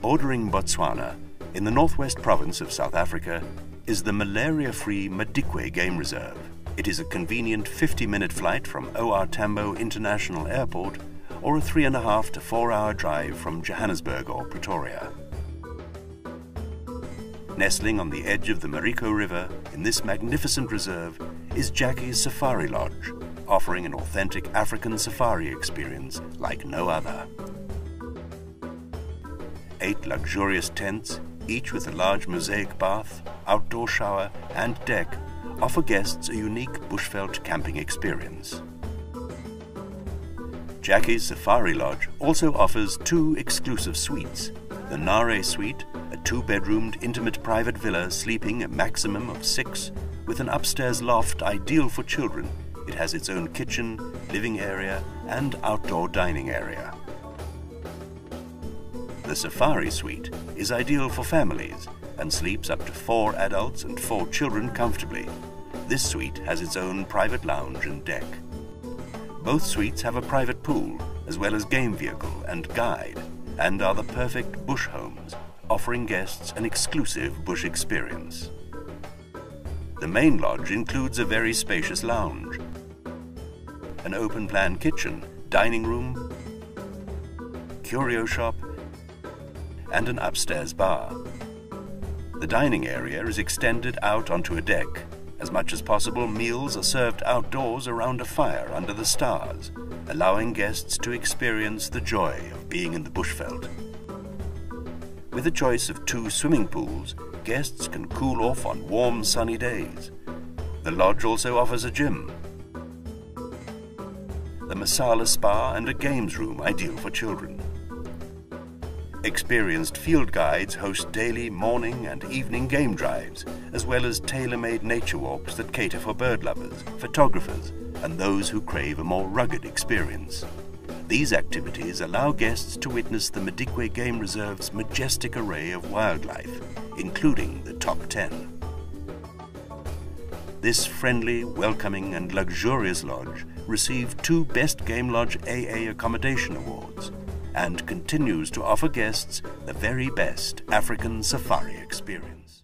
Bordering Botswana, in the northwest province of South Africa, is the malaria-free Madikwe Game Reserve. It is a convenient 50-minute flight from OR Tambo International Airport or a three and a half to four hour drive from Johannesburg or Pretoria. Nestling on the edge of the Marico River in this magnificent reserve is Jaci's Safari Lodge, offering an authentic African safari experience like no other. Eight luxurious tents, each with a large mosaic bath, outdoor shower, and deck, offer guests a unique bushveld camping experience. Jaci's Safari Lodge also offers two exclusive suites the Nare Suite, a two bedroomed intimate private villa sleeping a maximum of six, with an upstairs loft ideal for children. It has its own kitchen, living area, and outdoor dining area. The Safari Suite is ideal for families and sleeps up to four adults and four children comfortably. This suite has its own private lounge and deck. Both suites have a private pool, as well as game vehicle and guide, and are the perfect bush homes, offering guests an exclusive bush experience. The main lodge includes a very spacious lounge, an open-plan kitchen, dining room, curio shop, and an upstairs bar. The dining area is extended out onto a deck. As much as possible, meals are served outdoors around a fire under the stars, allowing guests to experience the joy of being in the bushveld. With a choice of two swimming pools, guests can cool off on warm, sunny days. The lodge also offers a gym, the Masala Spa, and a games room ideal for children. Experienced field guides host daily morning and evening game drives, as well as tailor-made nature walks that cater for bird lovers, photographers, and those who crave a more rugged experience. These activities allow guests to witness the Madikwe Game Reserve's majestic array of wildlife, including the top 10. This friendly, welcoming, and luxurious lodge received two Best Game Lodge AA Accommodation Awards and continues to offer guests the very best African safari experience.